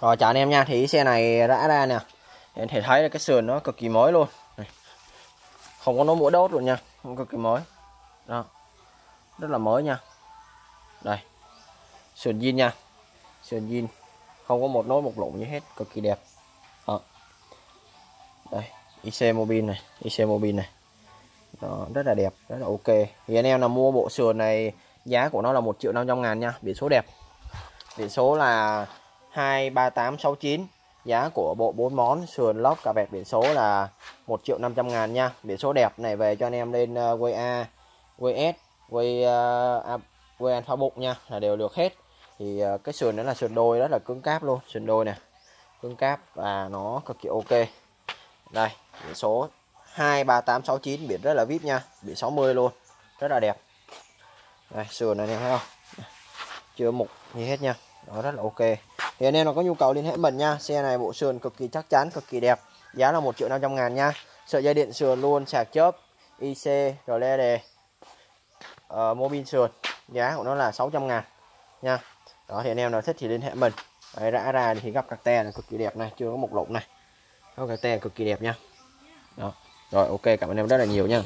rồi chào anh em nha. Thì xe này đã ra nè. Anh thể thấy là cái sườn nó cực kỳ mới luôn. Này. không có nốt mũi đốt luôn nha. Không cực kỳ mới. Đó. Rất là mới nha. Đây. Sườn zin nha. Sườn zin. Không có một nốt một lụng gì hết. Cực kỳ đẹp. Đó. đây. IC Mobile này. IC Mobile này. Đó, rất là đẹp. Rất là ok. Thì anh em nào mua bộ sườn này giá của nó là một triệu năm trăm ngàn nha. Biển số đẹp. Biển số là 23869 giá của bộ 4 món, sườn lóc, cà vẹt biển số là 1 triệu 500 ngàn nha. Biển số đẹp này về cho anh em lên ờ, quay A quay S quay ờ, à, quay alpha bụng nha, là đều được hết. Thì ờ, cái sườn đó là sườn đôi, rất là cứng cáp luôn, sườn đôi nè. Cứng cáp và nó cực kỳ ok. Đây, biển số 23869 biển rất là vip nha. Biển 60 luôn, rất là đẹp. Đây, sườn này em thấy không? Chưa mục gì hết nha, nó rất là ok thì anh em nào có nhu cầu liên hệ mình nha. Xe này bộ sườn cực kỳ chắc chắn cực kỳ đẹp. Giá là 1 triệu 500 ngàn nha. Sợi dây điện sườn luôn sạc chớp IC rồi LED uh, ờ, mobile sườn giá của nó là 600 ngàn nha. Đó thì anh em nào thích thì liên hệ mình Đấy, rã ra thì gặp các te là cực kỳ đẹp này chưa có một lộn này. Có cạc te cực kỳ đẹp nha. Đó rồi ok cảm ơn em rất là nhiều nha.